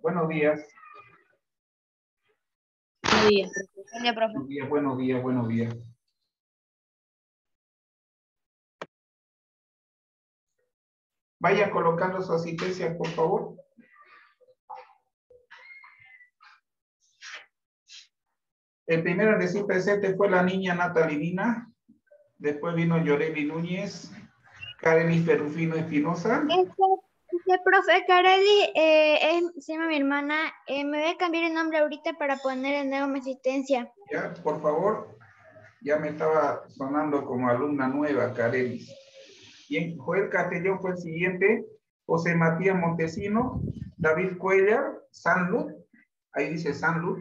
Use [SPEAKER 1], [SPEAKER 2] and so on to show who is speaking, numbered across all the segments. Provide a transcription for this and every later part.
[SPEAKER 1] Buenos días. Buenos días. Buenos días, Buenos días, buenos días, Vaya colocando su asistencia, por favor.
[SPEAKER 2] El primero en decir presente fue la niña Natalina. Después vino Yoreli Núñez, Karen Ferrufino Espinosa.
[SPEAKER 1] Este, profe, Carelli eh, es, mi hermana. Eh, me voy a cambiar el nombre ahorita para poner en nuevo mi asistencia.
[SPEAKER 2] Ya, por favor. Ya me estaba sonando como alumna nueva, Carelli. Bien, Joel Castellón fue el siguiente. José Matías Montesino, David Cuellar, Sanlud. ahí dice Sanlud.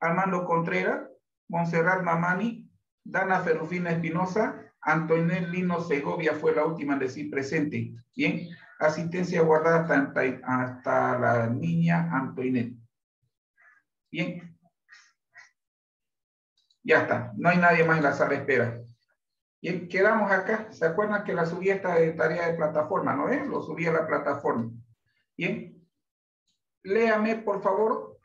[SPEAKER 2] Armando Contreras, Monserrat Mamani, Dana Ferrufina Espinosa, Antonel Lino Segovia fue la última en decir presente. Bien, asistencia guardada hasta, la niña Antoinette. Bien. Ya está, no hay nadie más en la sala de espera. Bien, quedamos acá. ¿Se acuerdan que la subí esta de tarea de plataforma, no es? Lo subí a la plataforma. Bien. Léame, por favor,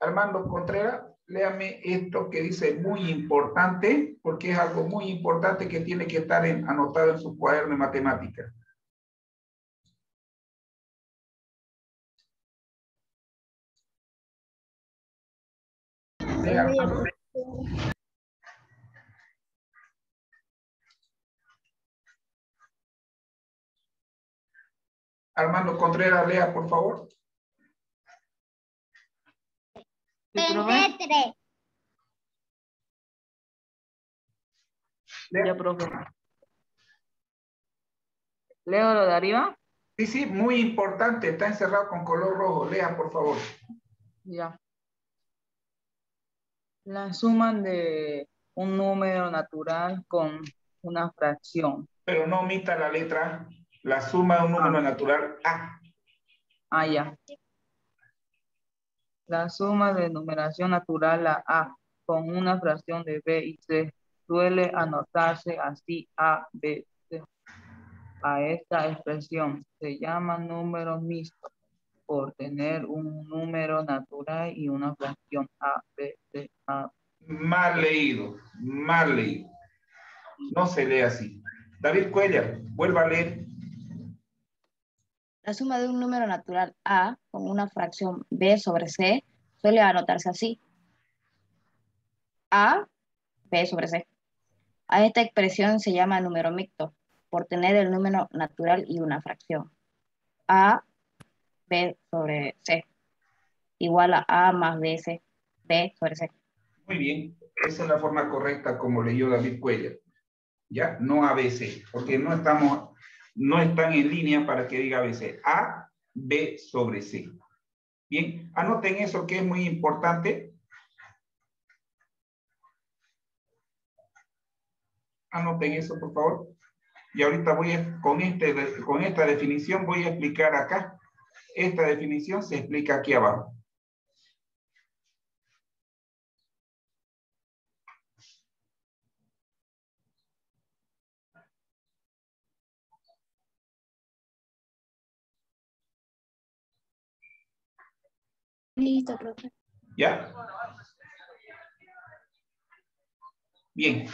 [SPEAKER 2] Armando Contreras, léame esto que dice muy importante, porque es algo muy importante que tiene que estar anotado en su cuaderno de matemáticas.
[SPEAKER 1] Armando Contreras, lea, por favor. Penetre.
[SPEAKER 2] Ya, profe. ¿Leo lo de arriba? Sí, sí, muy importante. Está encerrado con color rojo. Lea, por favor.
[SPEAKER 1] Ya la suma de un número natural con una fracción.
[SPEAKER 2] Pero no omita la letra la suma de un número ah. natural A.
[SPEAKER 1] Ah, ya. La suma de numeración natural a A con una fracción de B y C suele anotarse así A, B, C. A esta expresión se llama número mixto por tener un número natural y una fracción A, B, C, A.
[SPEAKER 2] Mal leído, mal leído. No se lee así. David Cuellar, vuelva a leer.
[SPEAKER 1] La suma de un número natural
[SPEAKER 2] A con una fracción B sobre C suele anotarse así. A, B sobre C. A esta expresión se llama número mixto,
[SPEAKER 1] por tener el número natural y una fracción. A B sobre C igual a A más C B sobre C.
[SPEAKER 2] Muy bien, esa es la forma correcta como leyó David Cuellar, ¿ya? No ABC, porque no estamos, no están en línea para que diga ABC. A, B sobre C. Bien, anoten eso que es muy importante. Anoten eso, por favor. Y ahorita voy a, con, este, con esta definición voy a explicar acá esta definición se explica aquí abajo.
[SPEAKER 1] Listo, profe.
[SPEAKER 2] ¿Ya? Bien.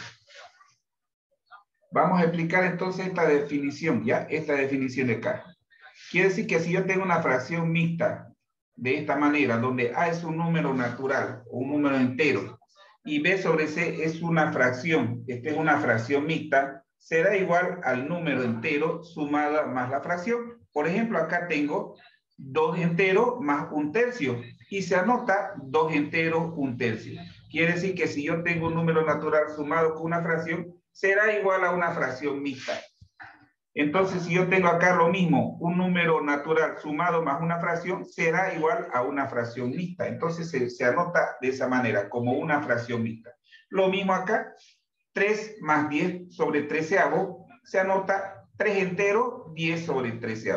[SPEAKER 2] Vamos a explicar entonces esta definición, ¿ya? Esta definición de acá. Quiere decir que si yo tengo una fracción mixta de esta manera, donde A es un número natural o un número entero, y B sobre C es una fracción, esta es una fracción mixta, será igual al número entero sumada más la fracción. Por ejemplo, acá tengo 2 enteros más un tercio, y se anota dos enteros, un tercio. Quiere decir que si yo tengo un número natural sumado con una fracción, será igual a una fracción mixta. Entonces, si yo tengo acá lo mismo, un número natural sumado más una fracción, será igual a una fracción mixta. Entonces, se, se anota de esa manera, como una fracción mixta. Lo mismo acá, 3 más 10 sobre 13 hago, se anota 3 entero, 10 sobre 13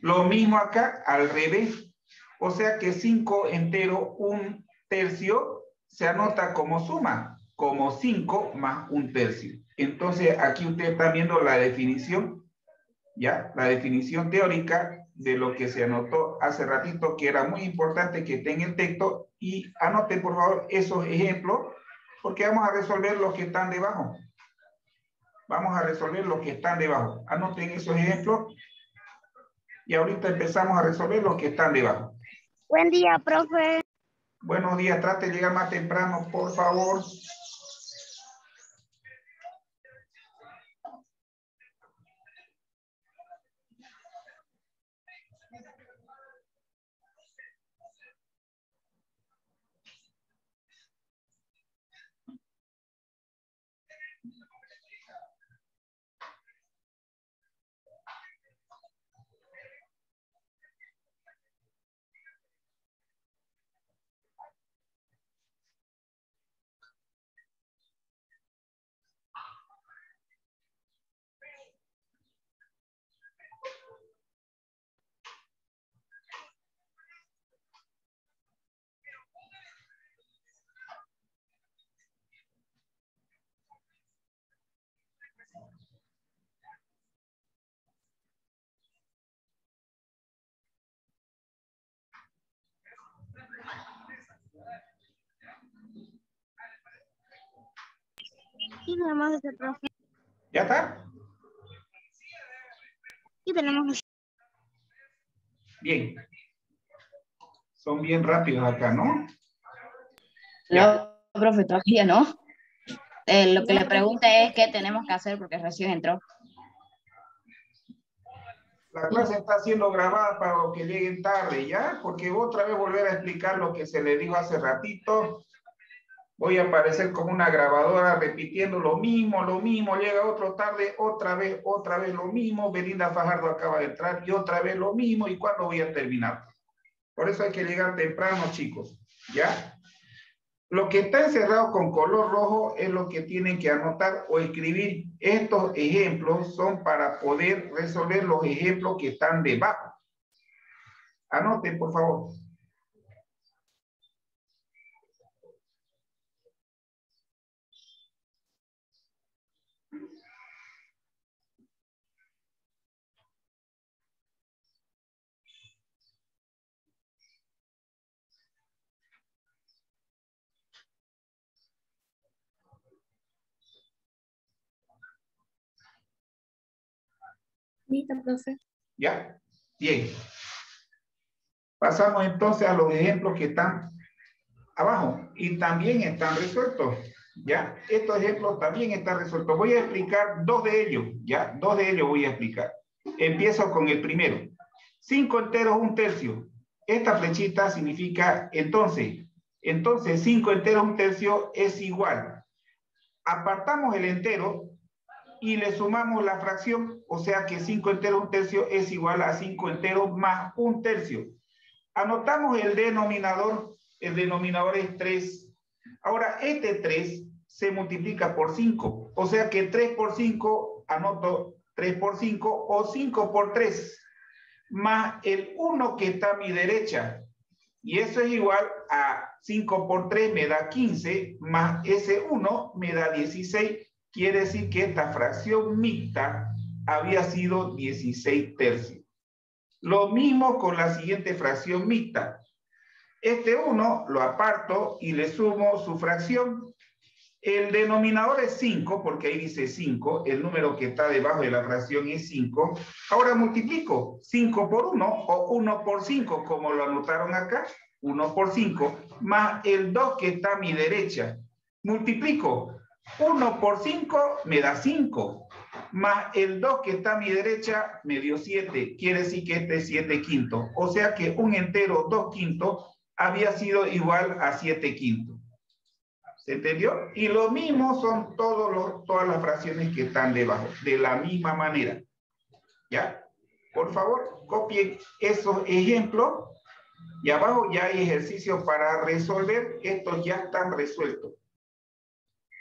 [SPEAKER 2] Lo mismo acá, al revés. O sea que 5 entero, 1 tercio, se anota como suma, como 5 más 1 tercio. Entonces, aquí usted está viendo la definición, ¿ya? La definición teórica de lo que se anotó hace ratito, que era muy importante que esté en el texto y anote, por favor, esos ejemplos, porque vamos a resolver los que están debajo. Vamos a resolver los que están debajo. Anoten esos ejemplos y ahorita empezamos a resolver los que están debajo. Buen día, profe. Buenos días, trate de llegar más temprano, por favor. ¿Ya está? y tenemos Bien. Son bien rápidos acá, ¿no?
[SPEAKER 1] No, profe, todavía no.
[SPEAKER 2] Eh, lo que le pregunta es qué tenemos que hacer porque recién entró. La clase está siendo grabada para que lleguen tarde, ¿ya? Porque otra vez volver a explicar lo que se le dijo hace ratito voy a aparecer como una grabadora repitiendo lo mismo, lo mismo, llega otro tarde, otra vez, otra vez lo mismo, Belinda Fajardo acaba de entrar y otra vez lo mismo, ¿y cuándo voy a terminar? Por eso hay que llegar temprano, chicos, ¿ya? Lo que está encerrado con color rojo es lo que tienen que anotar o escribir. Estos ejemplos son para poder resolver los ejemplos que están debajo. Anoten, por favor. Ya, bien. Pasamos entonces a los ejemplos que están abajo y también están resueltos. Ya, estos ejemplos también están resueltos. Voy a explicar dos de ellos, ya, dos de ellos voy a explicar. Empiezo con el primero. Cinco enteros, un tercio. Esta flechita significa entonces. Entonces, cinco enteros, un tercio es igual. Apartamos el entero y le sumamos la fracción, o sea que 5 entero un tercio es igual a 5 entero más un tercio. Anotamos el denominador, el denominador es 3. Ahora, este 3 se multiplica por 5, o sea que 3 por 5, anoto 3 por 5 o 5 por 3, más el 1 que está a mi derecha. Y eso es igual a 5 por 3 me da 15, más ese 1 me da 16 quiere decir que esta fracción mixta había sido 16 tercios. Lo mismo con la siguiente fracción mixta. Este 1 lo aparto y le sumo su fracción. El denominador es 5, porque ahí dice 5, el número que está debajo de la fracción es 5. Ahora multiplico 5 por 1 o 1 por 5, como lo anotaron acá, 1 por 5, más el 2 que está a mi derecha. Multiplico 1 por 5 me da 5, más el 2 que está a mi derecha me dio 7, quiere decir que este es 7 quintos, o sea que un entero 2 quintos había sido igual a 7 quintos. ¿Se entendió? Y lo mismo son todos los, todas las fracciones que están debajo, de la misma manera. ¿Ya? Por favor, copien esos ejemplos y abajo ya hay ejercicios para resolver. Estos ya están resueltos.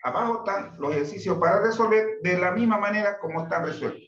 [SPEAKER 2] Abajo están los ejercicios para resolver de la misma manera como están resueltos.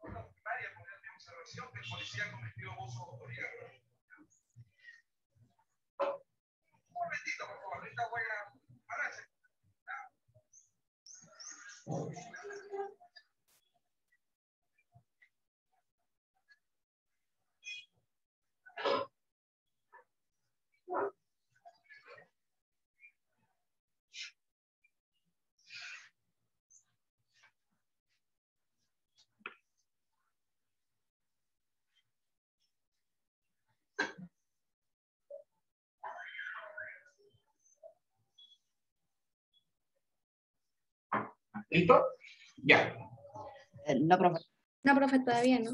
[SPEAKER 1] Pues, que el policía cometió abuso autoridad. ¿Listo? Ya. No, profe. No, profe, todavía no.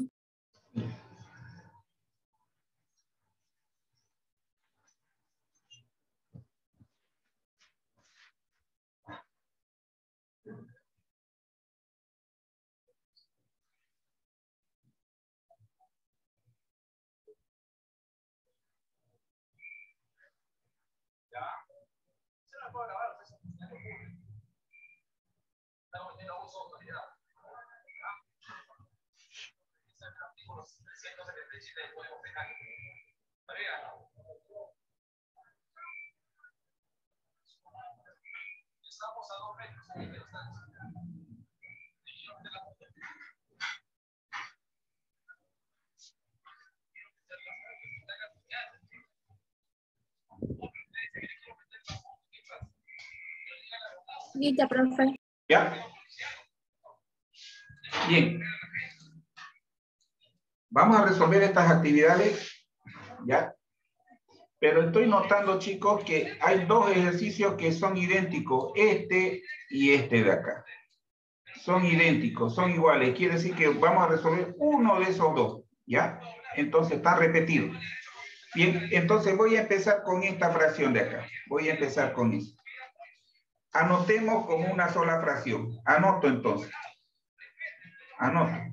[SPEAKER 1] Ya. Se la Guita, profe. ¿Ya?
[SPEAKER 2] Bien. Vamos a resolver estas actividades, ¿ya? Pero estoy notando, chicos, que hay dos ejercicios que son idénticos, este y este de acá. Son idénticos, son iguales. Quiere decir que vamos a resolver uno de esos dos, ¿ya? Entonces está repetido. Bien, entonces voy a empezar con esta fracción de acá. Voy a empezar con eso. Anotemos con una sola fracción. Anoto entonces. Anoto.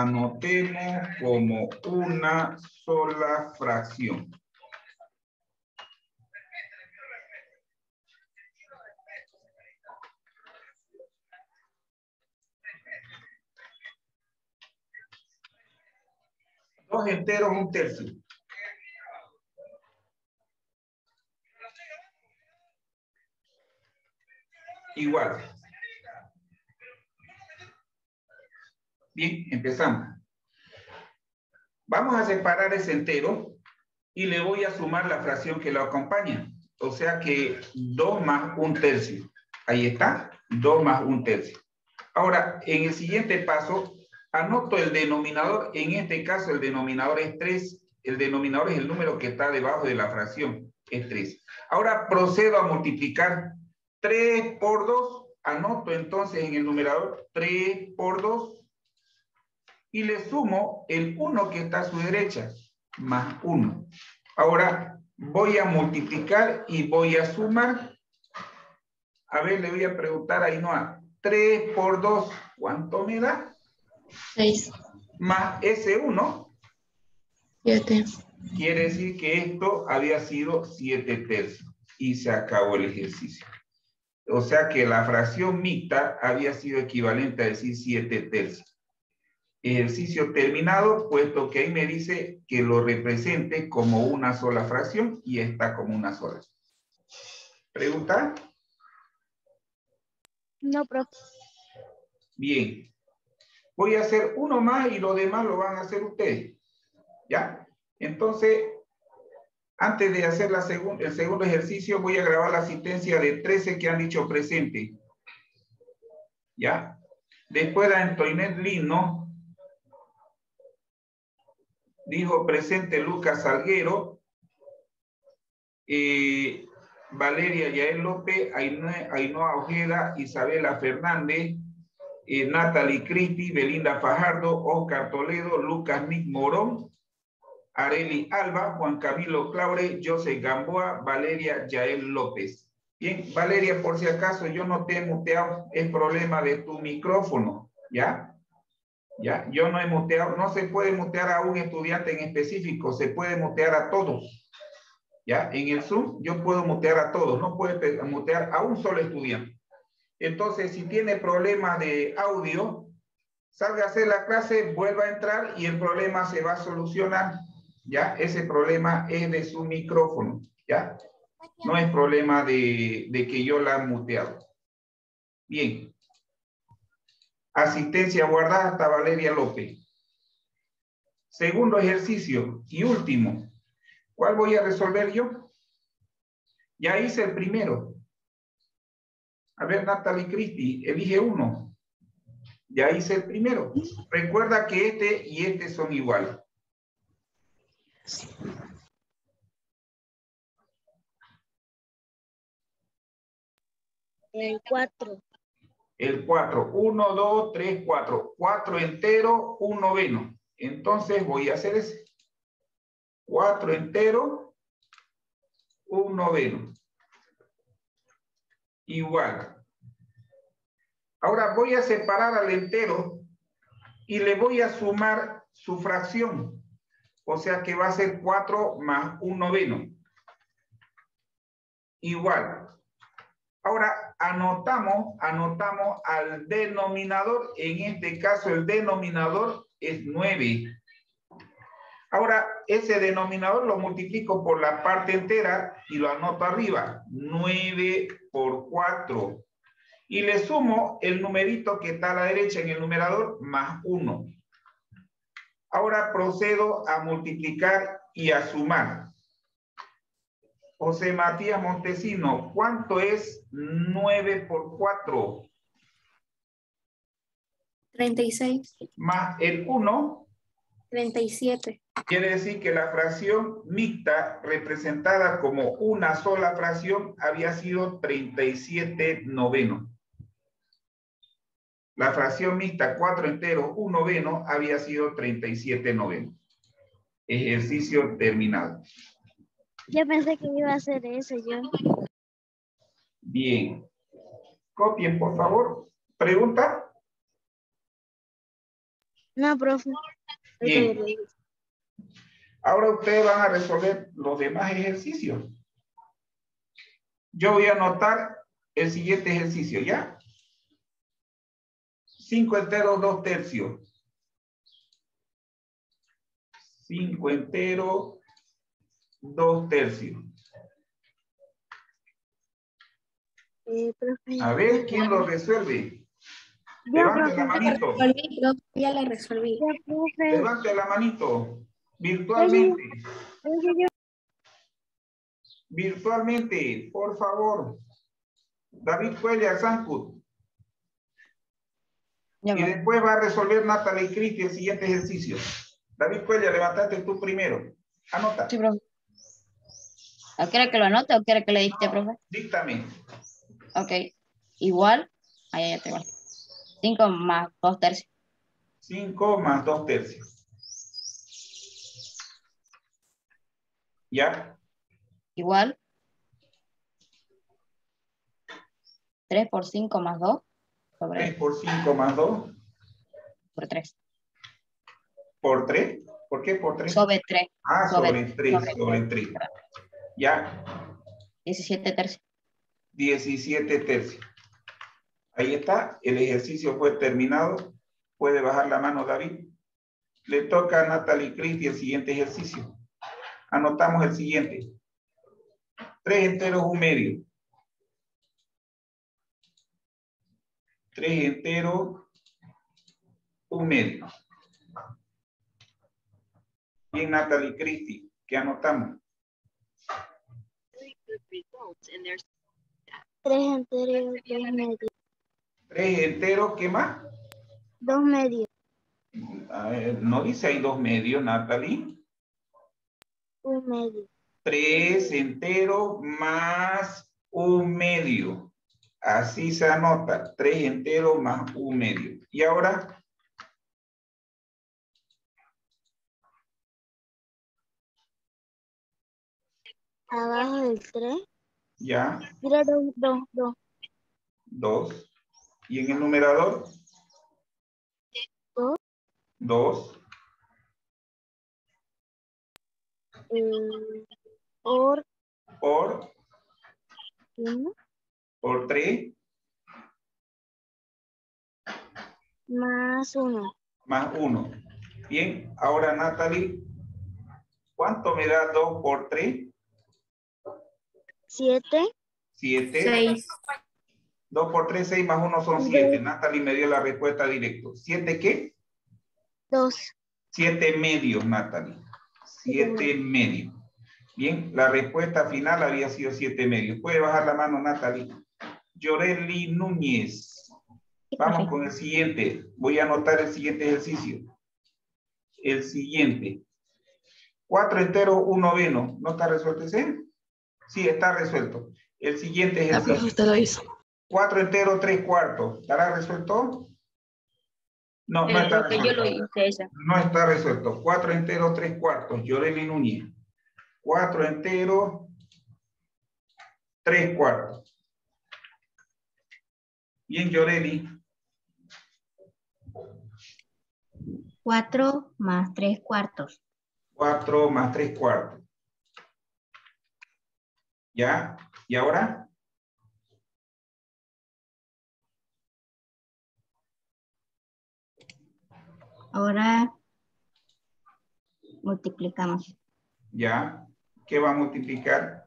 [SPEAKER 2] anotemos como una sola fracción.
[SPEAKER 1] Dos enteros, un tercio.
[SPEAKER 2] Igual. Bien, empezamos. Vamos a separar ese entero y le voy a sumar la fracción que lo acompaña. O sea que 2 más 1 tercio. Ahí está, 2 más 1 tercio. Ahora, en el siguiente paso, anoto el denominador. En este caso, el denominador es 3. El denominador es el número que está debajo de la fracción, es 3. Ahora procedo a multiplicar 3 por 2. Anoto entonces en el numerador 3 por 2 y le sumo el 1 que está a su derecha, más 1. Ahora voy a multiplicar y voy a sumar. A ver, le voy a preguntar a Inoa, 3 por 2, ¿cuánto me da? 6. Más ese 1. 7. Quiere decir que esto había sido 7 tercios y se acabó el ejercicio. O sea que la fracción mixta había sido equivalente a decir 7 tercios ejercicio terminado, puesto que ahí me dice que lo represente como una sola fracción y está como una sola. ¿Pregunta? No, profe. Bien. Voy a hacer uno más y lo demás lo van a hacer ustedes. ¿Ya? Entonces, antes de hacer el segundo ejercicio, voy a grabar la asistencia de 13 que han dicho presente. ¿Ya? Después de Antoinette Lino, dijo presente Lucas Salguero, eh, Valeria Yael López, Ainhoa Ojeda, Isabela Fernández, eh, Natalie Cristi, Belinda Fajardo, Oscar Toledo, Lucas Nick Morón, Areli Alba, Juan Camilo Claure, José Gamboa, Valeria Yael López. Bien, Valeria, por si acaso yo no te he muteado, es problema de tu micrófono, ¿ya? ¿ya? Yo no he muteado, no se puede mutear a un estudiante en específico, se puede mutear a todos. ¿Ya? En el Zoom yo puedo mutear a todos, no puede mutear a un solo estudiante. Entonces, si tiene problema de audio, salga a hacer la clase, vuelva a entrar y el problema se va a solucionar. ¿Ya? Ese problema es de su micrófono. ¿Ya? No es problema de, que yo la he muteado. Bien. Asistencia guardada hasta Valeria López. Segundo ejercicio y último. ¿Cuál voy a resolver yo? Ya hice el primero. A ver, Natalie Cristi, elige uno. Ya hice el primero. Recuerda que este y este son iguales. En el 4, 1, 2, 3, 4, 4 entero, 1 noveno. Entonces voy a hacer ese. 4 entero, 1 noveno. Igual. Ahora voy a separar al entero y le voy a sumar su fracción. O sea que va a ser 4 más 1 noveno. Igual. Ahora, anotamos, anotamos al denominador, en este caso el denominador es 9. Ahora, ese denominador lo multiplico por la parte entera y lo anoto arriba, 9 por 4. Y le sumo el numerito que está a la derecha en el numerador, más 1. Ahora procedo a multiplicar y a sumar. José Matías Montesino, ¿cuánto es 9 por 4?
[SPEAKER 1] 36.
[SPEAKER 2] Más el 1.
[SPEAKER 1] 37.
[SPEAKER 2] Quiere decir que la fracción mixta, representada como una sola fracción, había sido 37 noveno. La fracción mixta 4 entero, 1 noveno, había sido 37 noveno. Ejercicio terminado.
[SPEAKER 1] Yo pensé que iba a ser eso yo.
[SPEAKER 2] Bien. Copien, por favor. ¿Pregunta? No, profe. Ahora ustedes van a resolver los demás ejercicios. Yo voy a anotar el siguiente ejercicio, ¿ya? Cinco enteros, dos tercios. Cinco enteros, dos tercios.
[SPEAKER 1] a ver, ¿quién lo resuelve? Levante la manito. ya la resolví. Levante la
[SPEAKER 2] manito. Virtualmente. Virtualmente, por favor. David Cuella, Sancud. Y después va a resolver Natalie y Cristi el siguiente ejercicio. David Cuella, levantate tú primero. Anota. Sí,
[SPEAKER 1] ¿O quiere que lo anote o quiere que le dicte, profe? Díctame. Ok. Igual. Ahí ya va. 5 más 2 tercios.
[SPEAKER 2] 5 más 2 tercios. ¿Ya?
[SPEAKER 1] Igual. 3 por 5 más 2.
[SPEAKER 2] Sobre 3 por 5 más 2. Por 3. ¿Por 3? ¿Por qué por 3? Sobre 3. Ah, sobre, 3, sobre 3. ¿Ya? 17 tercios. 17 tercios. Ahí está, el ejercicio fue terminado. Puede bajar la mano, David. Le toca a Natalie Cristi el siguiente ejercicio. Anotamos el siguiente. Tres enteros, un medio. Tres enteros, un medio. Bien, Natalie Cristi, ¿qué anotamos?
[SPEAKER 1] Tres enteros,
[SPEAKER 2] Tres enteros, ¿qué más?
[SPEAKER 1] Dos medios.
[SPEAKER 2] no dice hay dos medios, Natalie.
[SPEAKER 1] Un medio.
[SPEAKER 2] Tres enteros más un medio. Así se anota, tres enteros más un medio. Y ahora
[SPEAKER 1] abajo del 3. Ya. Mira, 2, 2, 2.
[SPEAKER 2] 2. ¿Y en el numerador? 2. 2.
[SPEAKER 1] Eh, por. Por. 1.
[SPEAKER 2] Por 3.
[SPEAKER 1] Más 1.
[SPEAKER 2] Más 1. Bien, ahora Natalie, ¿cuánto me da 2 por 3? Siete. Siete. Dos por tres, seis más uno son siete. Natalie me dio la respuesta directo. ¿Siete qué? Dos. Siete medios, Natalie. Siete medios. Bien, la respuesta final había sido siete medios. Puede bajar la mano, Natalie. Llorelli Núñez. Vamos con el siguiente. Voy a anotar el siguiente ejercicio. El siguiente. Cuatro enteros, un noveno. ¿No está resuelto ese? Sí, está resuelto. El siguiente ejercicio. La profe usted lo hizo. 4 entero, 3 cuartos. ¿Estará resuelto? No, no está resuelto. Yo
[SPEAKER 1] lo hice,
[SPEAKER 2] no está resuelto. 4 entero, 3 cuartos. Yoreli Núñez. 4 entero, 3 cuartos. Bien, Yoreli.
[SPEAKER 1] 4 más 3 cuartos.
[SPEAKER 2] 4 más 3 cuartos.
[SPEAKER 1] ¿Ya? ¿Y ahora? Ahora multiplicamos.
[SPEAKER 2] ¿Ya? ¿Qué va a multiplicar?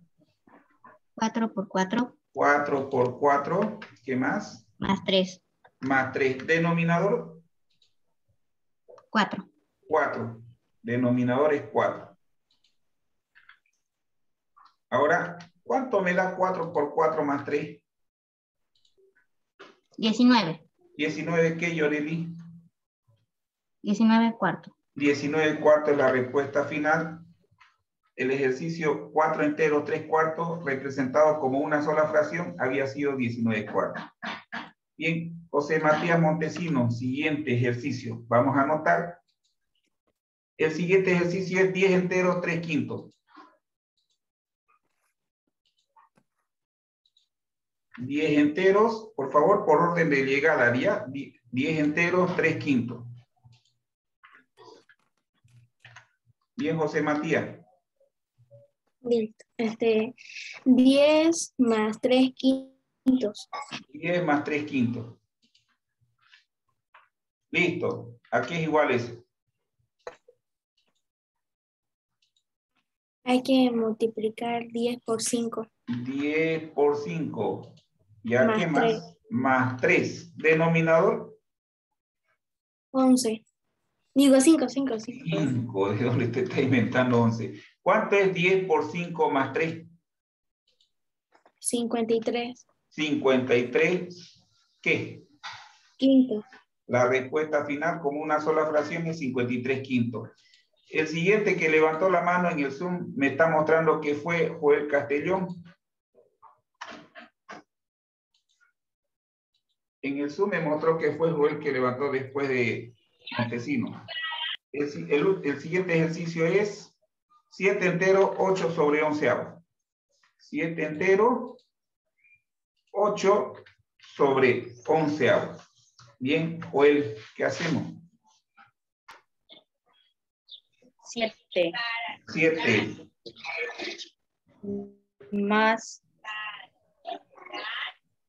[SPEAKER 1] 4 por 4.
[SPEAKER 2] 4 por 4. ¿Qué más?
[SPEAKER 1] Más 3.
[SPEAKER 2] Más 3. ¿Denominador? 4. 4. Denominador es 4. Ahora, ¿Cuánto me da 4 por 4 más 3?
[SPEAKER 1] 19.
[SPEAKER 2] 19 qué, Yoreli?
[SPEAKER 1] 19 cuarto.
[SPEAKER 2] 19 cuarto es la respuesta final. El ejercicio 4 enteros, 3 cuartos, representado como una sola fracción, había sido 19 cuartos. Bien, José Matías Montesino, siguiente ejercicio. Vamos a anotar. El siguiente ejercicio es 10 enteros, 3 quintos. 10 enteros, por favor, por orden de llegada, 10 enteros, 3 quintos. Bien, José Matías.
[SPEAKER 1] Bien, este, 10 más 3 quintos.
[SPEAKER 2] 10 más 3 quintos. Listo, aquí es igual eso.
[SPEAKER 1] Hay que multiplicar 10 por 5.
[SPEAKER 2] 10 por 5. Y aquí más, más, 3. Denominador.
[SPEAKER 1] 11. Digo 5, 5, 5.
[SPEAKER 2] 5, Dios, te está inventando 11. ¿Cuánto es 10 por 5 más 3?
[SPEAKER 1] 53.
[SPEAKER 2] 53, ¿qué? Quinto. La respuesta final como una sola fracción es 53 quinto. El siguiente que levantó la mano en el Zoom me está mostrando que fue Joel Castellón. en el Zoom me mostró que fue Joel que levantó después de Montesino. El, el, el siguiente ejercicio es 7 entero, 8 sobre 11 7 entero, 8 sobre 11 bien Bien, Joel, ¿qué hacemos? 7. 7.
[SPEAKER 1] Más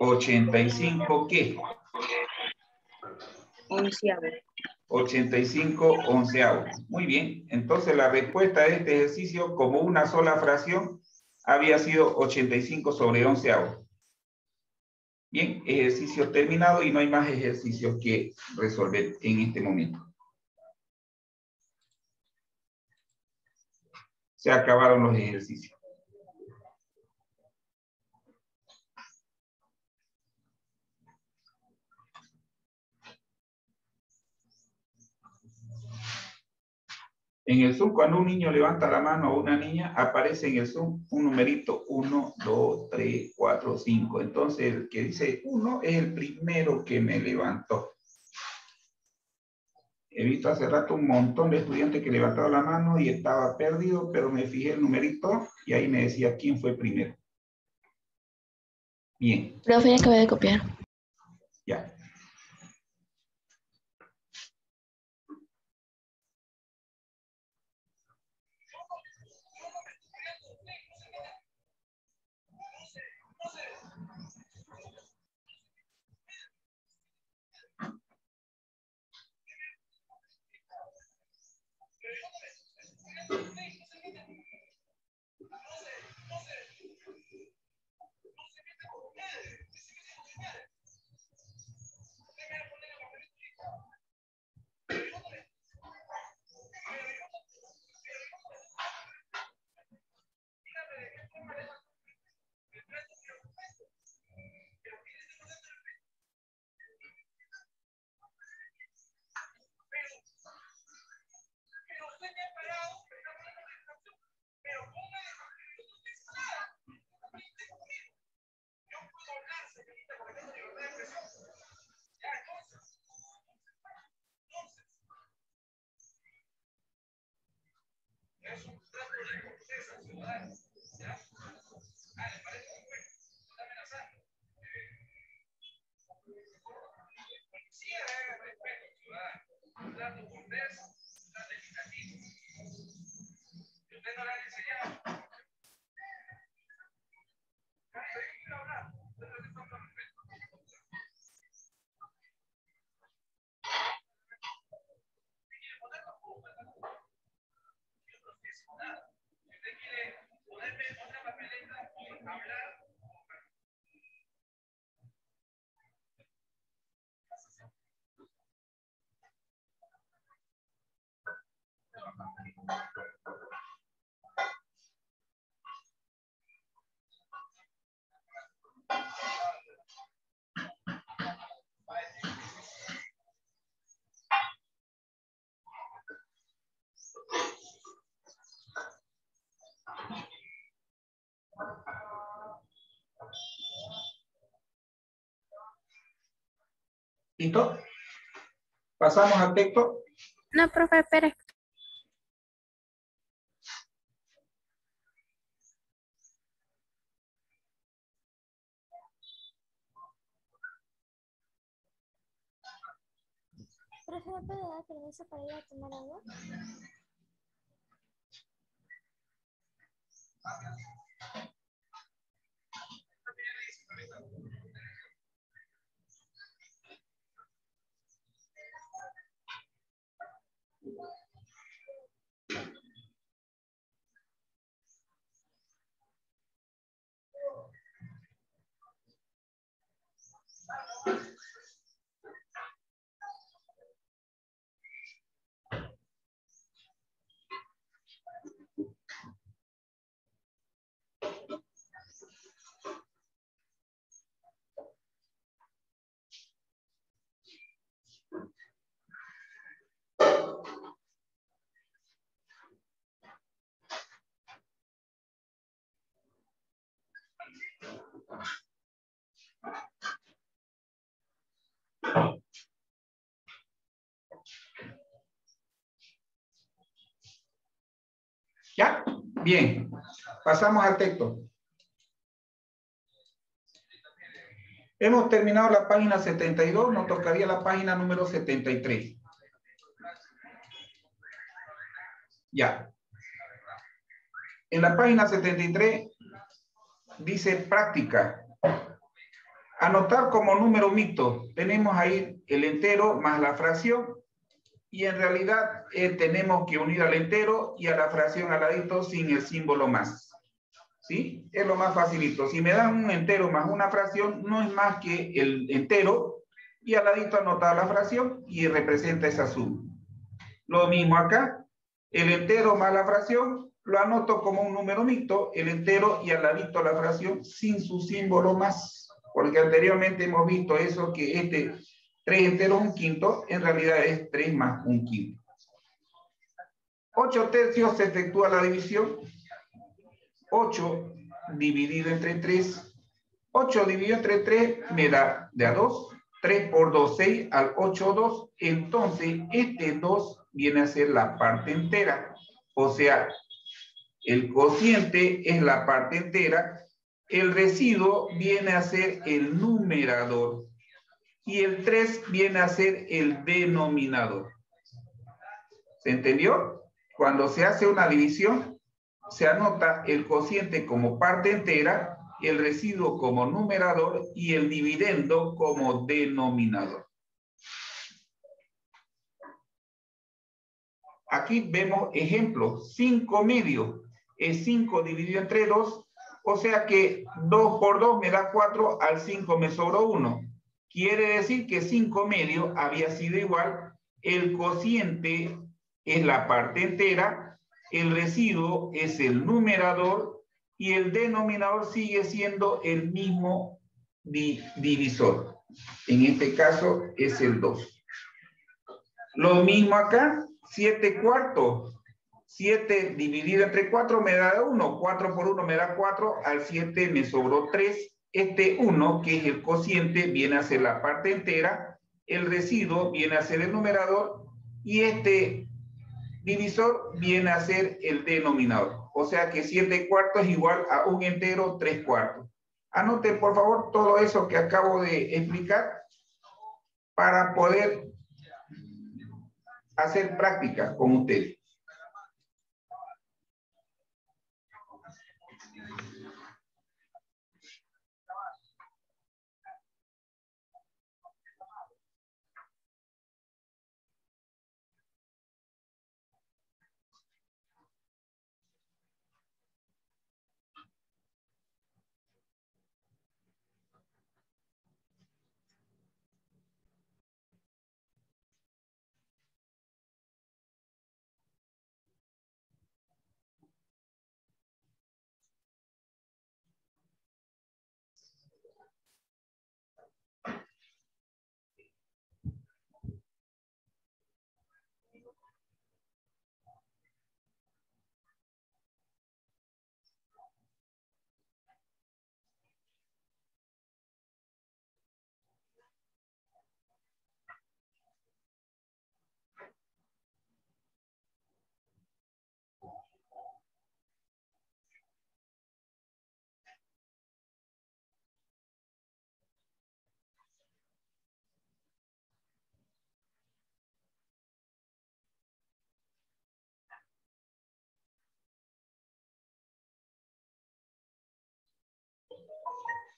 [SPEAKER 2] 85, ¿qué? Onceavo. 85 onceavo. Muy bien. Entonces la respuesta de este ejercicio como una sola fracción había sido 85 sobre onceavo. Bien, ejercicio terminado y no hay más ejercicios que resolver en este momento. Se acabaron los ejercicios. En el Zoom, cuando un niño levanta la mano a una niña, aparece en el Zoom un numerito 1, 2, 3, 4, 5. Entonces, el que dice 1 es el primero que me levantó. He visto hace rato un montón de estudiantes que levantaron la mano y estaba perdido, pero me fijé el numerito y ahí me decía quién fue primero.
[SPEAKER 1] Bien. Profe, voy de copiar. Ya. Gracias. ¿Listo? Pasamos al texto. No, profe, espera. Profe, ¿me puede dar permiso para ir a tomar agua? Obrigado.
[SPEAKER 2] ¿Ya? Bien. Pasamos al texto. Hemos terminado la página 72, nos tocaría la página número 73. Ya. En la página 73 dice práctica. Anotar como número mixto, tenemos ahí el entero más la fracción y en realidad eh, tenemos que unir al entero y a la fracción al ladito sin el símbolo más. ¿Sí? Es lo más facilito. Si me dan un entero más una fracción, no es más que el entero y al ladito anotar la fracción y representa esa suma. Lo mismo acá, el entero más la fracción lo anoto como un número mixto, el entero y al ladito la fracción sin su símbolo más porque anteriormente hemos visto eso que este 3 enteros un quinto, en realidad es 3 más un quinto. 8 tercios se efectúa la división. 8 dividido entre 3. 8 dividido entre 3 me da a 2. 3 por 2, 6 al 8, 2. Entonces, este 2 viene a ser la parte entera. O sea, el cociente es la parte entera el residuo viene a ser el numerador y el 3 viene a ser el denominador. ¿Se entendió? Cuando se hace una división, se anota el cociente como parte entera, el residuo como numerador y el dividendo como denominador. Aquí vemos ejemplo, 5 medio es 5 dividido entre 2 o sea que 2 por 2 me da 4, al 5 me sobró 1. Quiere decir que 5 medio había sido igual. El cociente es la parte entera, el residuo es el numerador y el denominador sigue siendo el mismo divisor. En este caso es el 2. Lo mismo acá, 7 cuartos 7 dividido entre 4 me da 1, 4 por 1 me da 4, al 7 me sobró 3. Este 1, que es el cociente, viene a ser la parte entera, el residuo viene a ser el numerador y este divisor viene a ser el denominador. O sea que 7 cuartos es igual a un entero 3 cuartos. Anoten por favor todo eso que acabo de explicar para poder hacer práctica con ustedes.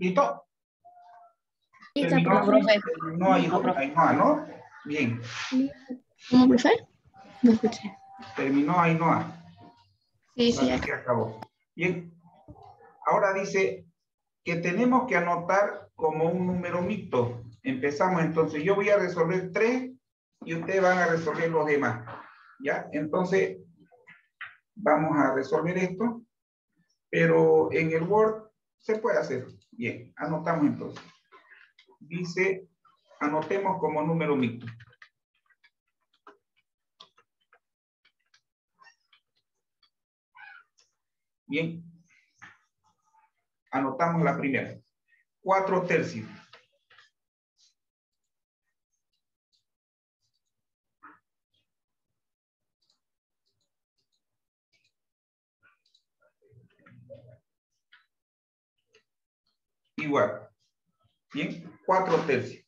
[SPEAKER 2] ¿Listo?
[SPEAKER 1] Listo, profe. No hay ¿no? Bien. ¿Cómo, profe? No escuché.
[SPEAKER 2] Terminó Ainhoa. Sí, sí. acabó. Bien. Ahora dice que tenemos que anotar como un número mixto. Empezamos entonces. Yo voy a resolver tres y ustedes van a resolver los demás. ¿Ya? Entonces, vamos a resolver esto. Pero en el Word se puede hacer. Bien, anotamos entonces. Dice, anotemos como número mixto. Bien. Anotamos la primera. Cuatro tercios. igual. Bien, 4 tercios.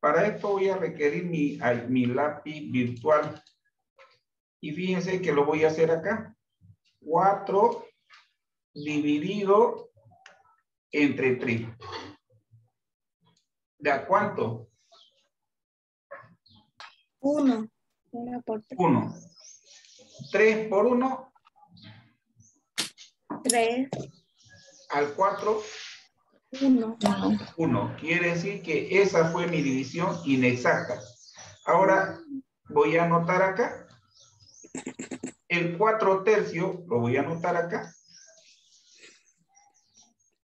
[SPEAKER 2] Para esto voy a requerir mi, mi lápiz virtual. Y fíjense que lo voy a hacer acá. 4 dividido entre 3. ¿De a cuánto? 1. 1 por 3. 1. 3 por 1, 3. Al 4. 1. 1. Quiere decir que esa fue mi división inexacta. Ahora voy a anotar acá. El 4 tercio lo voy a anotar acá.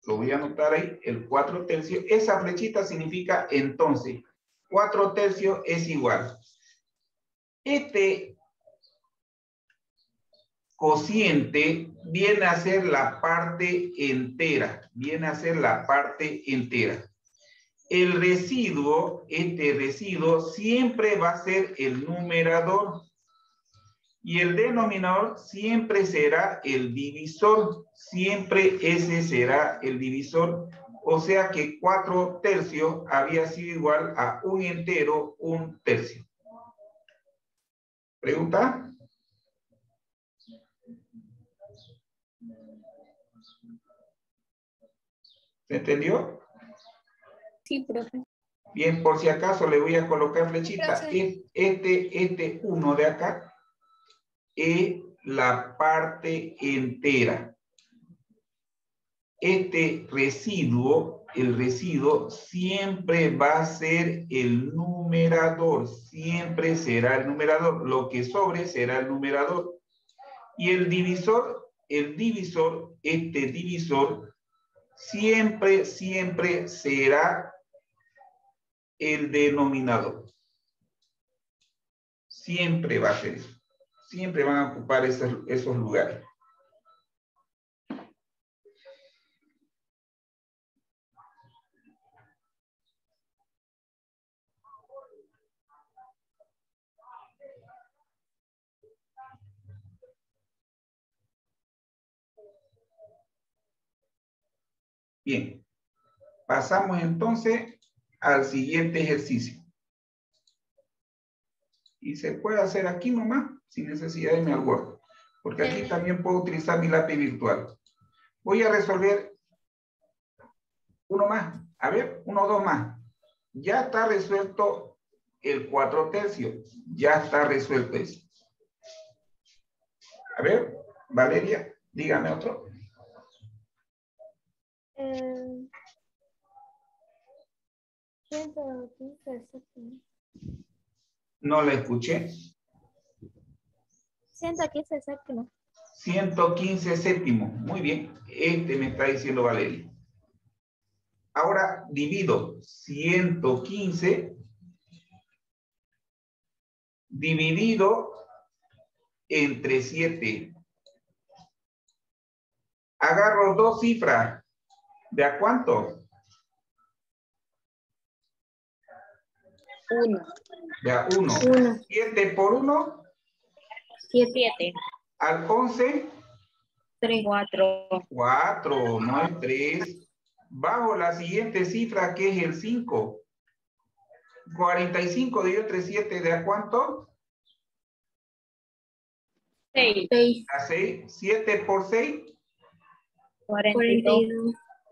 [SPEAKER 2] Lo voy a anotar ahí, el 4 tercio. Esa flechita significa entonces, 4 tercios es igual. Este cociente viene a ser la parte entera, viene a ser la parte entera. El residuo, este residuo, siempre va a ser el numerador y el denominador siempre será el divisor, siempre ese será el divisor. O sea que cuatro tercios había sido igual a un entero, un tercio. ¿Pregunta? ¿Se entendió? Sí, profe. Bien, por si acaso le voy a colocar flechita. Este, este uno de acá es la parte entera. Este residuo, el residuo siempre va a ser el numerador, siempre será el numerador, lo que sobre será el numerador. Y el divisor, el divisor, este divisor siempre, siempre será el denominador. Siempre va a ser Siempre van a ocupar esos lugares. Bien, pasamos entonces al siguiente ejercicio. Y se puede hacer aquí nomás, sin necesidad de mi apoyo. porque aquí también puedo utilizar mi lápiz virtual. Voy a resolver uno más, a ver, uno o dos más. Ya está resuelto el cuatro tercios, ya está resuelto eso. A ver, Valeria, dígame otro.
[SPEAKER 1] 115 séptimo.
[SPEAKER 2] No la escuché.
[SPEAKER 1] 115 séptimo.
[SPEAKER 2] 115 séptimo. Muy bien. Este me está diciendo Valeria. Ahora divido 115 dividido
[SPEAKER 1] entre 7. Agarro dos
[SPEAKER 2] cifras. ¿De a cuánto? Uno. De a uno. ¿Siete por uno? Siete. ¿Al once? Tres. Cuatro. Cuatro, no tres. Bajo la siguiente cifra que es el cinco. cinco de entre siete, ¿de a cuánto? Seis. A seis? ¿Siete por 6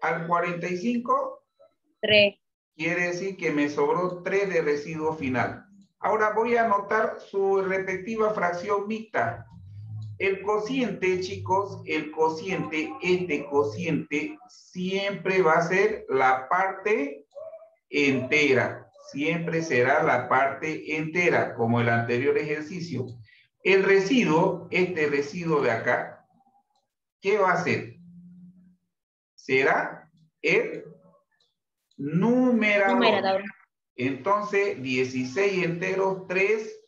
[SPEAKER 2] al 45? 3. Quiere decir que me sobró 3 de residuo final. Ahora voy a anotar su respectiva fracción mixta. El cociente, chicos, el cociente, este cociente, siempre va a ser la parte entera. Siempre será la parte entera, como el anterior ejercicio. El residuo, este residuo de acá, ¿qué va a ser? será el numerador. Entonces, 16 enteros, 3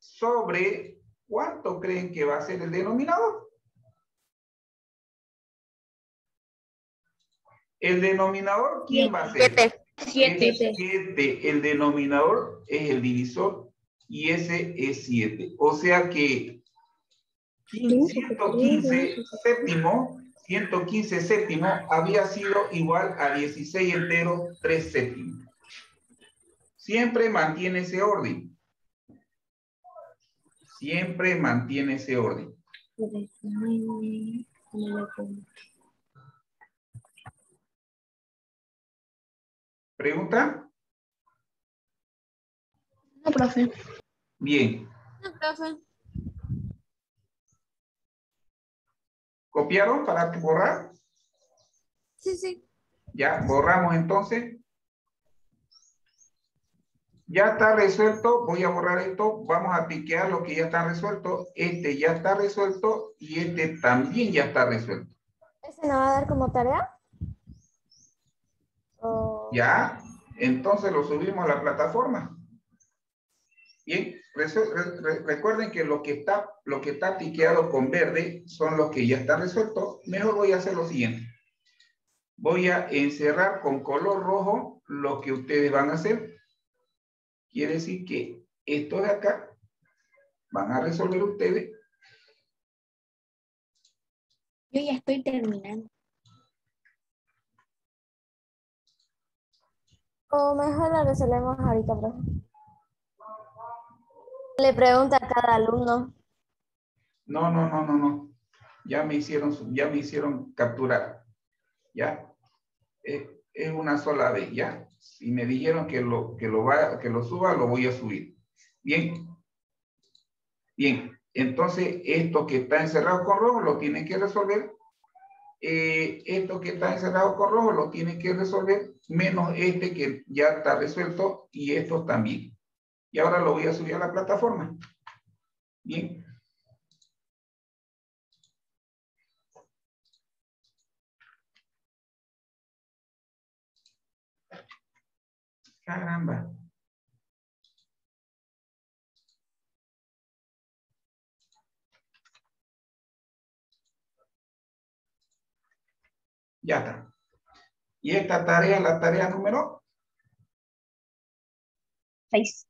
[SPEAKER 2] sobre cuánto creen que va a ser el denominador. El denominador, ¿quién va a ser?
[SPEAKER 1] 7.
[SPEAKER 2] 7. El, denominador es el divisor y ese es 7. O sea que
[SPEAKER 1] 115
[SPEAKER 2] séptimo 115 séptimo había sido igual a 16 entero 3 séptimo. Siempre mantiene ese orden. Siempre mantiene ese orden.
[SPEAKER 1] ¿Pregunta? No, profe. Bien. No, profe.
[SPEAKER 2] ¿Copiaron para borrar? Sí, sí. Ya, borramos entonces. Ya está resuelto, voy a borrar esto, vamos a piquear lo que ya está resuelto. Este ya está resuelto y este también ya está resuelto. ¿Ese no va a dar como tarea? Ya, entonces lo subimos a la plataforma. Bien, recuerden que lo que, está, lo que está tiqueado con verde son los que ya están resueltos. Mejor voy a hacer lo siguiente. Voy a encerrar con color rojo lo que ustedes van a hacer. Quiere decir que esto de acá van a resolver
[SPEAKER 1] ustedes. Yo ya estoy terminando. O mejor lo resolvemos ahorita, profe. Le pregunta a cada alumno.
[SPEAKER 2] No, no, no, no, no. Ya me hicieron, ya me hicieron capturar. Ya. Eh, es una sola vez, ya. Si me dijeron que lo, que lo, va, que lo suba, lo voy a subir. Bien. Bien. Entonces, esto que está encerrado con rojo lo tienen que resolver. Eh, esto que está encerrado con rojo lo tienen que resolver, menos este que ya está resuelto y estos también y ahora lo voy a subir a la plataforma. Bien.
[SPEAKER 1] Caramba. Ya está. Y esta tarea, la tarea número 6.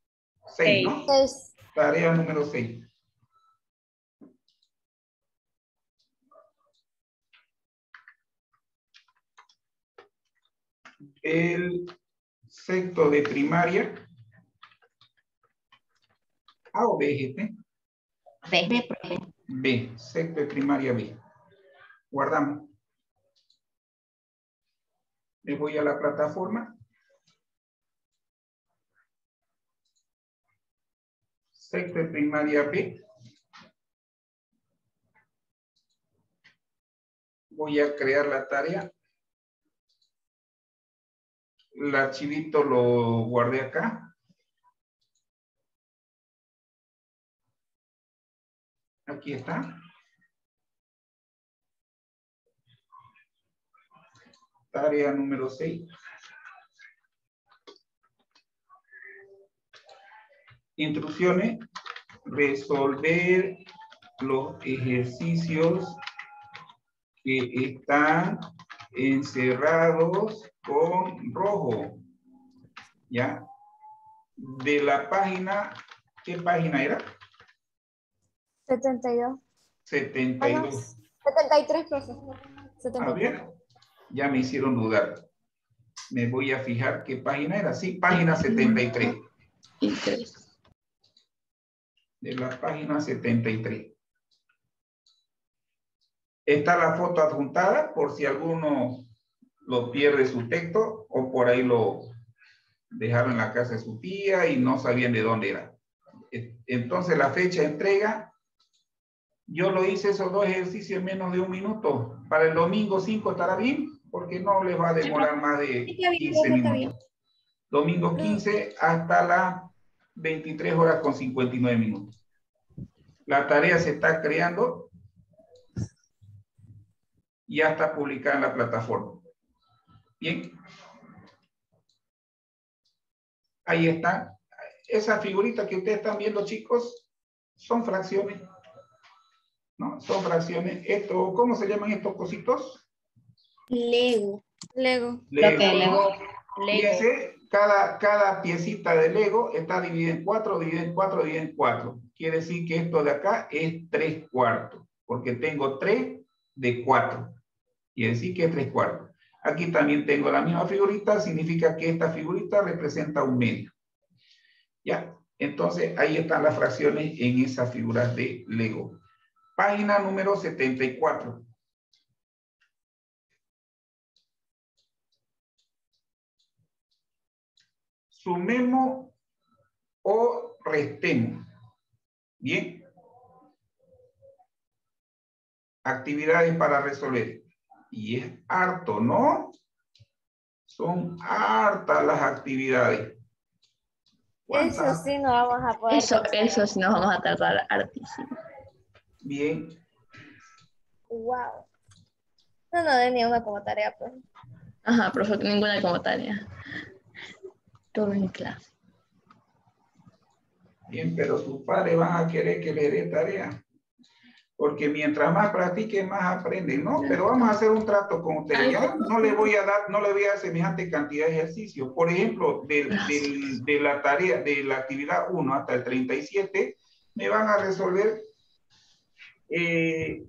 [SPEAKER 1] 6, Tarea número 6.
[SPEAKER 2] El sexto de primaria. A o B, gente. B. B, sexto de primaria B. Guardamos. Me voy a la plataforma.
[SPEAKER 1] primaria B. Voy a crear la tarea. El archivito lo guardé acá. Aquí está.
[SPEAKER 2] Tarea número 6. Instrucciones. Resolver los ejercicios que están encerrados con rojo. ¿Ya? De la página, ¿qué página era?
[SPEAKER 1] 72.
[SPEAKER 2] 72.
[SPEAKER 1] 73, profesor. 73. bien.
[SPEAKER 2] ya me hicieron dudar. Me voy a fijar qué página era. Sí, página 73. 73 de la página 73. Está la foto adjuntada por si alguno lo pierde su texto o por ahí lo dejaron en la casa de su tía y no sabían de dónde era. E-, entonces la fecha de entrega, yo lo hice esos dos ejercicios en menos de un minuto. Para el domingo 5 estará bien porque no les va a demorar más de 15 minutos. Domingo 15 hasta la 23 horas con 59 minutos. La tarea se está creando y ya está publicada en la plataforma. Bien. Ahí está. Esa figurita que ustedes están viendo, chicos, son fracciones. ¿No? Son fracciones. Esto, ¿cómo se llaman estos cositos?
[SPEAKER 1] Lego. Lego. Lego. Lego. Lego
[SPEAKER 2] cada, piecita de Lego está dividida en cuatro, dividida en cuatro, dividida en cuatro. Quiere decir que esto de acá es tres cuartos, porque tengo tres de cuatro. Quiere decir que es tres cuartos. Aquí también tengo la misma figurita, significa que esta figurita representa un medio. ¿Ya? Entonces, ahí están las fracciones en esas figuras de Lego. Página número 74.
[SPEAKER 1] sumemos
[SPEAKER 2] o restemos. Bien. Actividades para resolver. Y es harto, ¿no? Son hartas las actividades.
[SPEAKER 1] Eso sí nos vamos a poder. Eso, sí nos vamos a tardar hartísimo. Bien. Wow. No, no de ni una como
[SPEAKER 2] tarea, pues. Ajá, profe, ninguna como tarea todo en clase. Bien, pero sus padres van a querer que le dé tarea. Porque mientras más practiquen, más aprenden, ¿no? Pero vamos a hacer un trato con usted no le voy a dar, no le voy a dar semejante cantidad de ejercicio. Por ejemplo, de la tarea, de la actividad 1 hasta el 37, me van a resolver eh,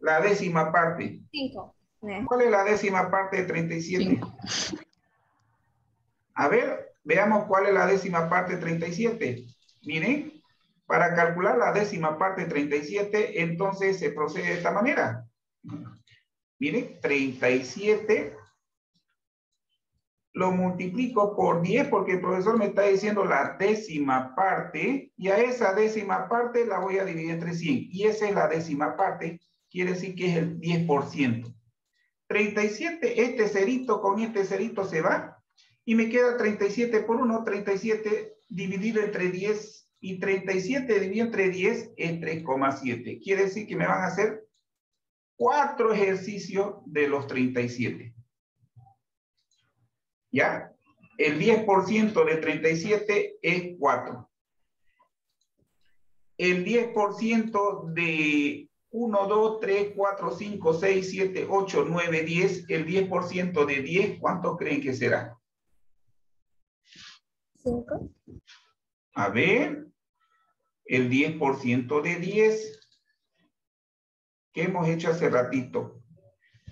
[SPEAKER 2] la décima parte. ¿Cuál es la décima parte de 37? Cinco. A ver, veamos cuál es la décima parte de 37. Miren, para calcular la décima parte de 37, entonces se procede de esta manera. Miren, 37 lo multiplico por 10 porque el profesor me está diciendo la décima parte y a esa décima parte la voy a dividir entre 100 y esa es la décima parte, quiere decir que es el 10%. 37, este cerito con este cerito se va y me queda 37 por 1, 37 dividido entre 10 y 37 dividido entre 10 es 3,7. Quiere decir que me van a hacer cuatro ejercicios de los 37. ¿Ya? El 10% de 37 es 4. El 10% de 1, 2, 3, 4, 5, 6, 7, 8, 9, 10. El 10% de 10, ¿cuánto creen que será? A ver, el 10% de 10. ¿Qué hemos hecho hace ratito?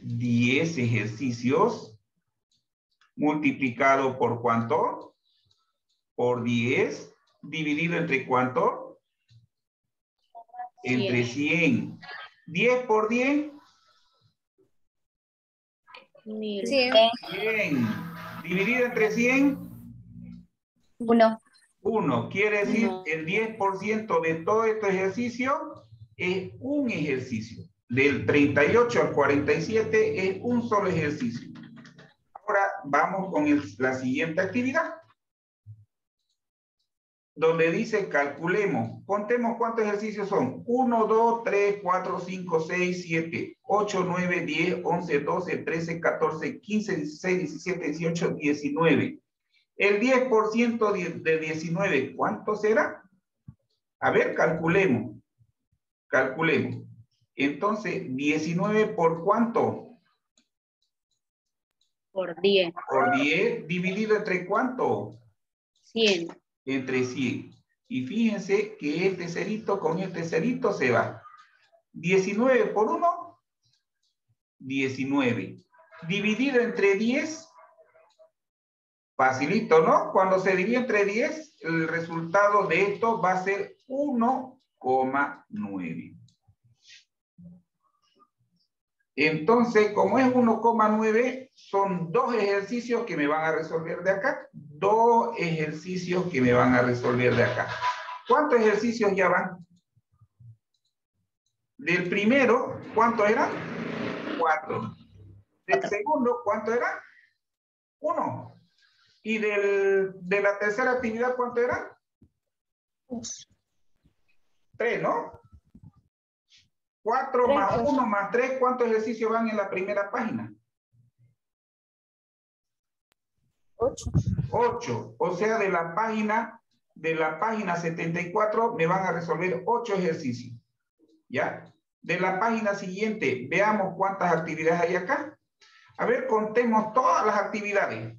[SPEAKER 2] 10 ejercicios multiplicado por cuánto? Por 10 dividido entre cuánto? Entre 100. 10 por 10. 100. Dividido entre 100. Uno. Uno. Quiere decir, Uno. el 10% de todo este ejercicio es un ejercicio. Del 38 al 47 es un solo ejercicio. Ahora vamos con el, la siguiente actividad. Donde dice calculemos, contemos cuántos ejercicios son. 1, 2, 3, 4, 5, 6, 7, 8, 9, 10, 11, 12, 13, 14, 15, 16, 17, 18, 19. El 10% de 19, ¿cuánto será? A ver, calculemos. Calculemos. Entonces, 19 por cuánto? Por 10. Por 10, dividido entre cuánto? 100. Entre 100. Y fíjense que este cerito con este cerito se va. 19 por 1, 19. Dividido entre 10, Facilito, ¿no? Cuando se divide entre 10, el resultado de esto va a ser 1,9. Entonces, como es 1,9, son dos ejercicios que me van a resolver de acá, dos ejercicios que me van a resolver de acá. ¿Cuántos ejercicios ya van? Del primero, ¿cuánto era? Cuatro. Del segundo, ¿cuánto era? Uno. ¿Y de la tercera actividad cuánto era? Tres. ¿no? Cuatro más uno más tres, ¿cuántos ejercicios van en la primera página? Ocho. Ocho. O sea, de la página, de la página 74 me van a resolver ocho ejercicios. ¿Ya? De la página siguiente, veamos cuántas actividades hay acá. A ver, contemos todas las actividades.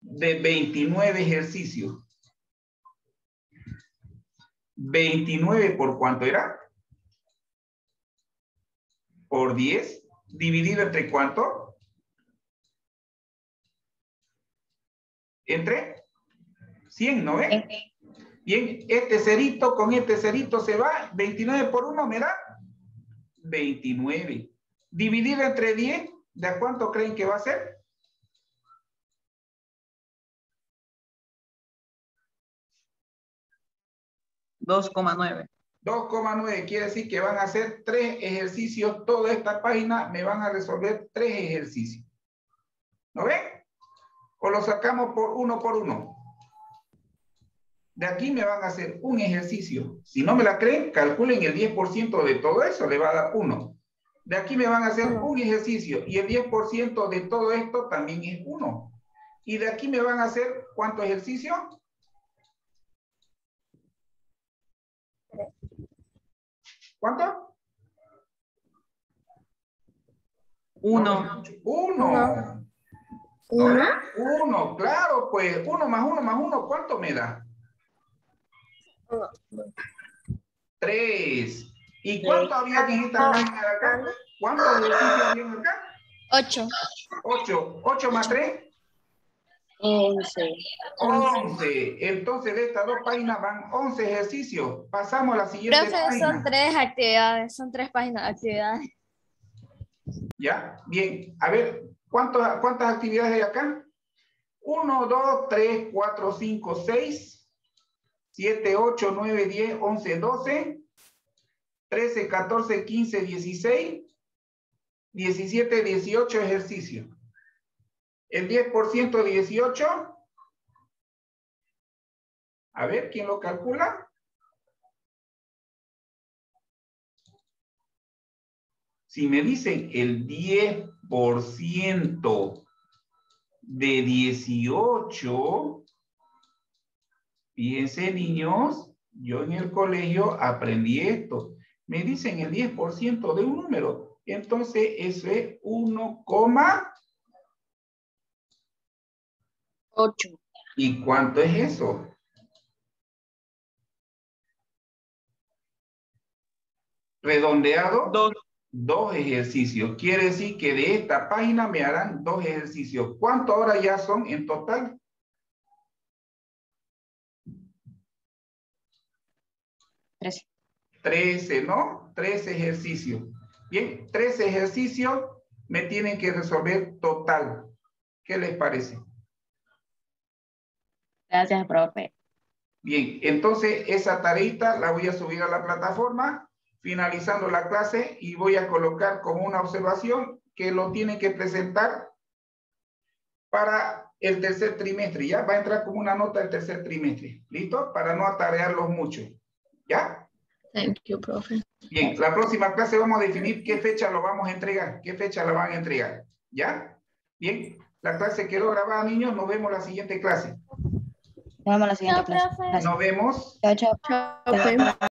[SPEAKER 2] de 29 ejercicios. 29 por cuánto era? Por 10, dividido entre cuánto? Entre 100, ¿no Bien, este cerito con este cerito se va. 29 por 1 me da 29. Dividido entre 10, ¿de cuánto creen que va a ser?
[SPEAKER 1] 2,9.
[SPEAKER 2] 2,9 quiere decir que van a hacer tres ejercicios. Toda esta página me van a resolver tres ejercicios. ¿No ven? O lo sacamos por uno por uno. De aquí me van a hacer un ejercicio. Si no me la creen, calculen el 10% de todo eso, le va a dar uno. De aquí me van a hacer un ejercicio y el 10% de todo esto también es uno. Y de aquí me van a hacer, ¿cuánto ejercicio? ¿Cuánto? Uno. Uno. ¿Uno? Uno, claro, pues. Uno más uno más uno, ¿cuánto me da? Tres. ¿Y cuánto había ah, que de acá? Ah, ¿Cuántos edificios había acá? Ocho. Ocho. ¿Ocho más tres? 11. 11. Entonces, de estas dos páginas van 11 ejercicios. Pasamos a la siguiente Profe, página. son
[SPEAKER 1] tres actividades, son tres páginas de actividades.
[SPEAKER 2] Ya, bien. A ver, ¿cuántas actividades hay acá? 1, 2, 3, 4, 5, 6, 7, 8, 9, 10, 11, 12, 13, 14, 15, 16, 17, 18 ejercicios. El 10% de 18.
[SPEAKER 1] A ver, ¿quién lo calcula?
[SPEAKER 2] Si me dicen el 10% de 18, fíjense niños, yo en el colegio aprendí esto. Me dicen el 10% de un número, entonces ese es 1, ¿Y cuánto es eso? Redondeado. Dos. ejercicios. Quiere decir que de esta página me harán dos ejercicios. ¿Cuánto ahora ya son en total? Trece. Trece, ¿no? tres ejercicios. Bien, tres ejercicios me tienen que resolver total. ¿Qué les parece? Gracias, profe. Bien, entonces esa tareita la voy a subir a la plataforma finalizando la clase y voy a colocar como una observación que lo tienen que presentar para el tercer trimestre. Ya va a entrar como una nota del tercer trimestre. ¿Listo? Para no atarearlos mucho. ¿Ya?
[SPEAKER 1] Thank you, profe.
[SPEAKER 2] Bien, la próxima clase vamos a definir qué fecha lo vamos a entregar, qué fecha la van a entregar. ¿Ya? Bien, la clase quedó grabada, niños. Nos vemos la siguiente clase.
[SPEAKER 1] Nos vemos la siguiente clase. Nos vemos. Chao, chao. chao.